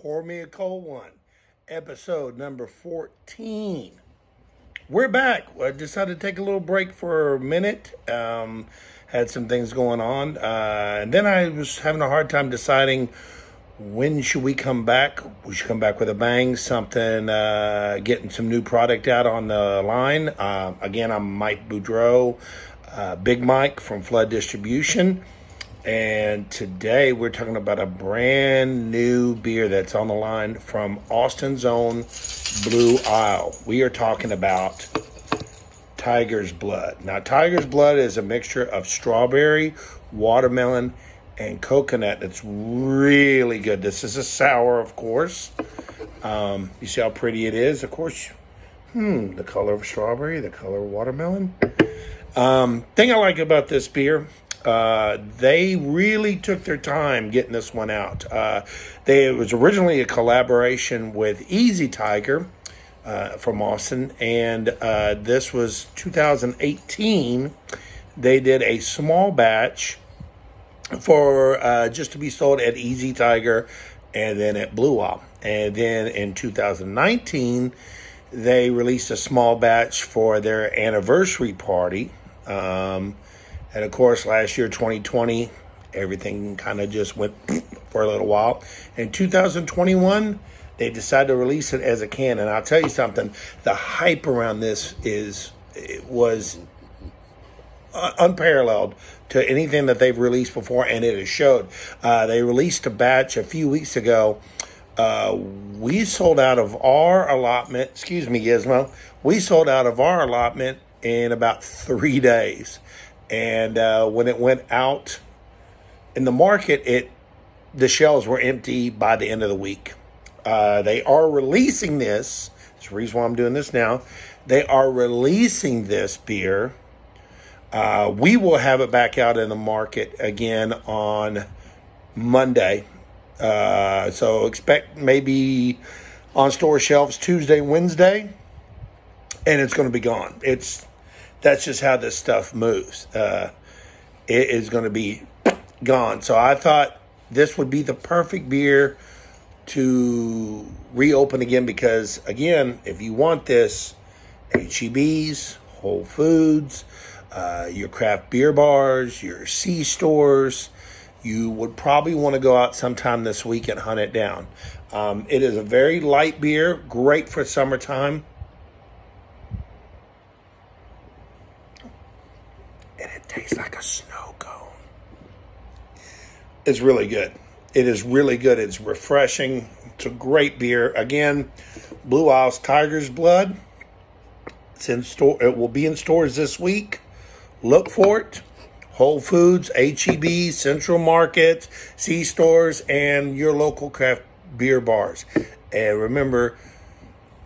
Pour Me a Cold One, episode number 14. We're back. I decided to take a little break for a minute. Um, had some things going on. Uh, and then I was having a hard time deciding when should we come back. We should come back with a bang, something, uh, getting some new product out on the line. Uh, again, I'm Mike Boudreau, uh, Big Mike from Flood Distribution. And today we're talking about a brand new beer that's on the line from Austin's own Blue Owl. We are talking about Tiger's Blood. Now, Tiger's Blood is a mixture of strawberry, watermelon, and coconut. It's really good. This is a sour, of course. Um, you see how pretty it is? Of course, hmm, the color of strawberry, the color of watermelon. Um, thing I like about this beer uh, they really took their time getting this one out. Uh, they, it was originally a collaboration with Easy Tiger uh, from Austin, and uh, this was 2018. They did a small batch for uh, just to be sold at Easy Tiger and then at Blue Owl. And then in 2019, they released a small batch for their anniversary party. Um, and of course, last year, 2020, everything kind of just went for a little while. In 2021, they decided to release it as a can. And I'll tell you something, the hype around this is, it was unparalleled to anything that they've released before, and it has showed. Uh, they released a batch a few weeks ago. Uh, we sold out of our allotment, excuse me, Gizmo. We sold out of our allotment in about three days. And uh, when it went out in the market, it the shelves were empty by the end of the week. Uh, they are releasing this. That's the reason why I'm doing this now. They are releasing this beer. Uh, we will have it back out in the market again on Monday. Uh, so expect maybe on store shelves Tuesday, Wednesday, and it's going to be gone. It's that's just how this stuff moves. Uh, it is going to be gone. So I thought this would be the perfect beer to reopen again because, again, if you want this, HEBs, Whole Foods, uh, your craft beer bars, your C stores, you would probably want to go out sometime this week and hunt it down. Um, it is a very light beer, great for summertime. and it tastes like a snow cone. It's really good. It is really good. It's refreshing. It's a great beer. Again, Blue Owl's Tiger's Blood. It's in store. It will be in stores this week. Look for it. Whole Foods, HEB, Central Market, C stores, and your local craft beer bars. And remember,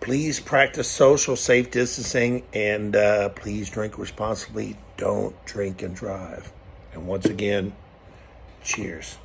please practice social safe distancing and uh, please drink responsibly. Don't drink and drive. And once again, cheers.